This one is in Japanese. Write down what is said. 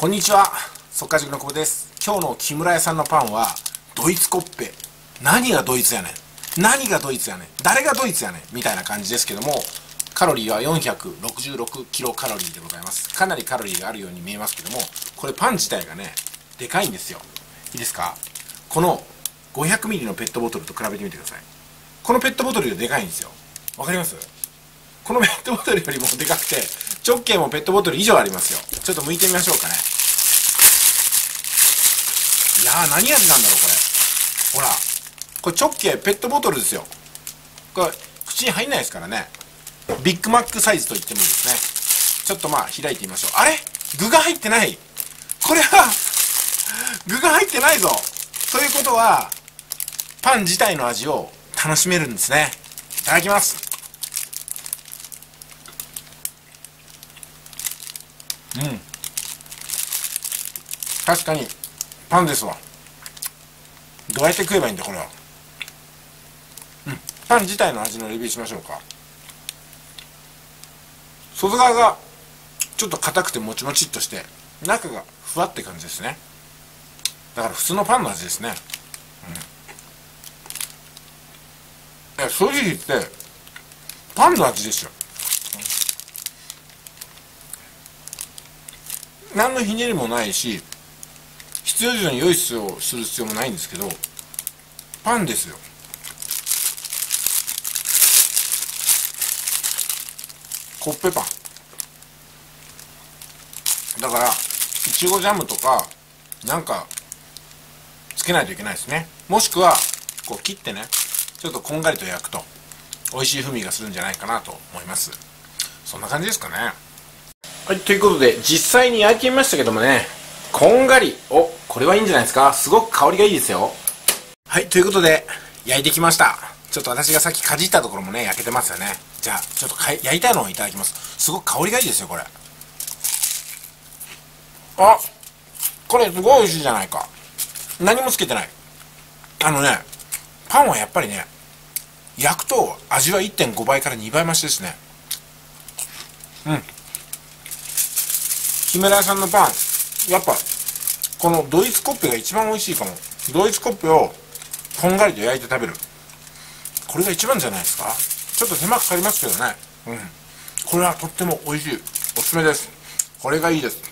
こんにちは。速稼塾の久保です。今日の木村屋さんのパンはドイツコッペ。何がドイツやねん。何がドイツやねん。誰がドイツやねん。みたいな感じですけどもカロリーは466キロカロリーでございます。かなりカロリーがあるように見えますけどもこれパン自体がねでかいんですよ。いいですか？この500ミリのペットボトルと比べてみてください。このペットボトルよりでかいんですよ。わかります？このペットボトルよりもでかくて直径もペットボトル以上ありますよ。ちょっと剥いてみましょうかね。いやー何味なんだろうこれ。ほら。これ直径ペットボトルですよ。これ口に入んないですからね。ビッグマックサイズと言ってもいいですね。ちょっとまあ開いてみましょう。あれ？具が入ってない。これは具が入ってないぞ。ということはパン自体の味を楽しめるんですね。いただきます。うん。確かにパンですわ。どうやって食えばいいんだこれは？うん。パン自体の味のレビューしましょうか。外側がちょっと硬くてもちもちっとして中がふわって感じですね。だから普通のパンの味ですね。うん。いや正直言ってパンの味ですよ何のひねりもないし必要以上に良い質をする必要もないんですけどパンですよ。コッペパン。だからいちごジャムとかなんかつけないといけないですね。もしくはこう切ってねちょっとこんがりと焼くと美味しい風味がするんじゃないかなと思います。そんな感じですかね。はいということで実際に焼いてみましたけどもねこんがり。おこれはいいんじゃないですか？すごく香りがいいですよ。はいということで焼いてきました。ちょっと私がさっきかじったところもね焼けてますよね。じゃあちょっとか焼いたのをいただきます。すごく香りがいいですよこれ。あこれすごい美味しいじゃないか。何もつけてない。あのねパンはやっぱりね焼くと味は1.5倍から2倍増しですね。うん。木村屋さんのパンやっぱこのドイツコッペが一番美味しいかも。ドイツコッペをこんがりと焼いて食べる。これが一番じゃないですか。ちょっと手間かかりますけどね。うん。これはとっても美味しい。おすすめです。これがいいです。